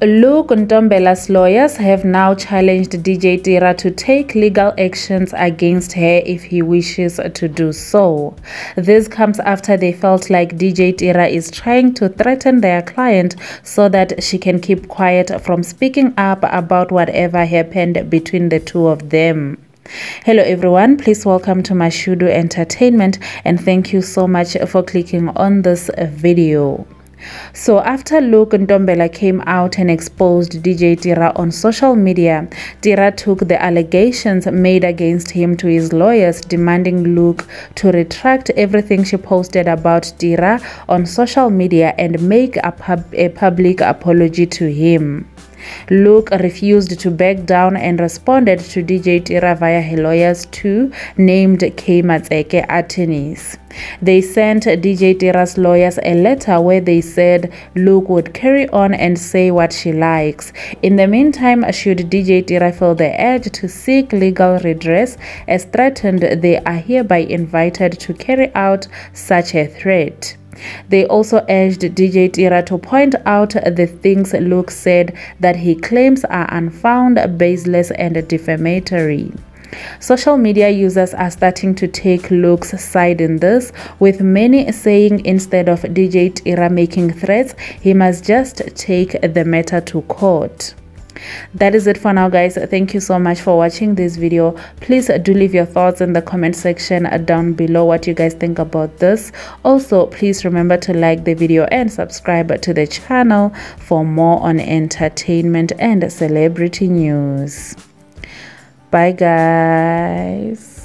Luke Ntombela's lawyers have now challenged DJ Tira to take legal actions against her if he wishes to do so. This comes after they felt like DJ Tira is trying to threaten their client so that she can keep quiet from speaking up about whatever happened between the two of them. Hello everyone, please welcome to Mashudu Entertainment and thank you so much for clicking on this video. So after Luke Ntombela came out and exposed DJ Tira on social media, Tira took the allegations made against him to his lawyers, demanding Luke to retract everything she posted about Tira on social media and make a, pub a public apology to him. Luke refused to back down and responded to DJ Tira via her lawyers too, named K Matseke attorneys. They sent DJ Tira's lawyers a letter where they said Luke would carry on and say what she likes. In the meantime, should DJ Tira feel the urge to seek legal redress as threatened, they are hereby invited to carry out such a threat. They also urged DJ Tira to point out the things Luke said that he claims are unfounded, baseless, and defamatory. Social media users are starting to take Luke's side in this, with many saying instead of DJ Tira making threats, he must just take the matter to court that is it for now guys. Thank you so much for watching this video. Please do leave your thoughts in the comment section down below what you guys think about this. Also please remember to like the video and subscribe to the channel for more on entertainment and celebrity news. Bye guys